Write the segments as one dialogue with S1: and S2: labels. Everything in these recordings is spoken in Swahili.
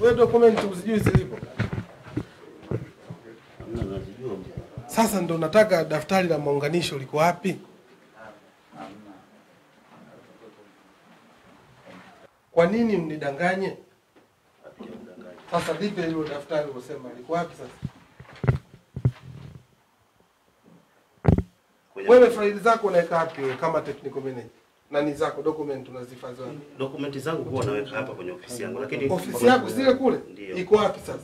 S1: Wewe document usijui zilipo. Sasa ndo nataka daftari la maunganisho liko wapi? Kwa nini mnidanganye? Sasa lipe hilo daftari usema liko wapi sasa? Wewe faili zako unaweka wapi kama technical manager? Nani zako document unazihifadhi wapi?
S2: Document zangu huwa naweka hapa kwenye ofisi yangu, lakini
S1: Ofisi yako zile kule iko wapi sasa?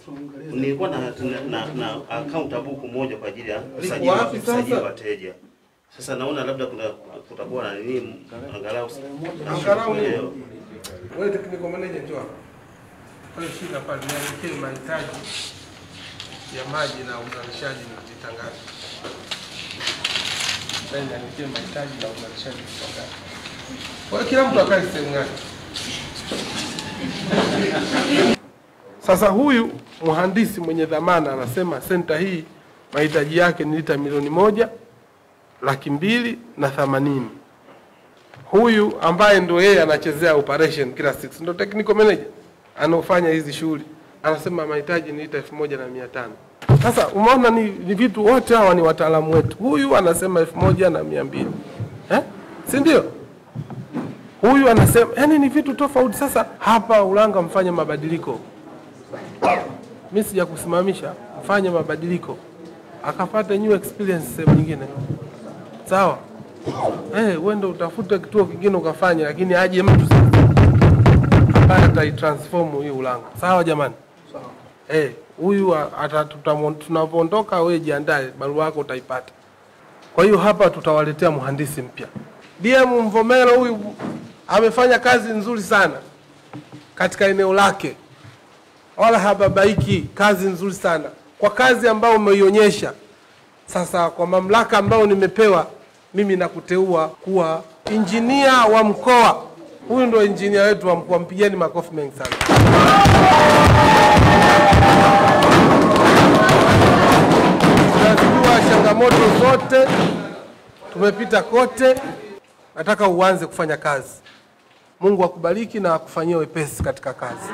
S2: nilikuwa na, na, na, na account book moja kwa ajili ya usajili wa usajili
S1: sasa?
S2: wateja. Sasa naona labda kuna kutakuwa na nini angalau
S1: Angalau?
S2: Leo.
S1: Wewe technical manager njoo hapa. Wewe shika pale nielekee mahitaji ya maji na uzalishaji na vitangazo. Wewe niandikie mahitaji na uzalishaji na vitangazo. Kwa kila mtu akae sehemu yake. Sasa huyu mhandisi mwenye dhamana anasema senta hii mahitaji yake ni lita milioni moja laki mbili na themanini. Huyu ambaye ndo yeye anachezea operation kila siku ndo technical manager anaofanya hizi shughuli anasema mahitaji ni lita elfu moja na mia tano. Sasa umeona ni, ni vitu wote hawa ni wataalamu wetu. Huyu anasema elfu moja na mia mbili. Eh? si ndio huyu anasema yani ni vitu tofauti sasa hapa ulanga mfanye mabadiliko mi sija kusimamisha mfanye mabadiliko akapata new experience sehemu nyingine sawa Eh, uende utafute kituo kingine ukafanye, lakini aje mtu ambaye ataitransform hii Ulanga. Sawa jamani? sawa Eh, huyu tunapoondoka, wewe jiandae, barua yako utaipata. Kwa hiyo hapa tutawaletea mhandisi mpya. DM Mvomero huyu amefanya kazi nzuri sana katika eneo lake, wala hababaiki, kazi nzuri sana kwa kazi ambayo umeionyesha. Sasa kwa mamlaka ambayo nimepewa mimi nakuteua kuwa injinia wa mkoa. Huyu ndio injinia wetu wa mkoa, mpigeni makofi mengi sana. Tunajua changamoto zote, tumepita kote. Nataka uanze kufanya kazi. Mungu akubariki na akufanyie wepesi katika kazi.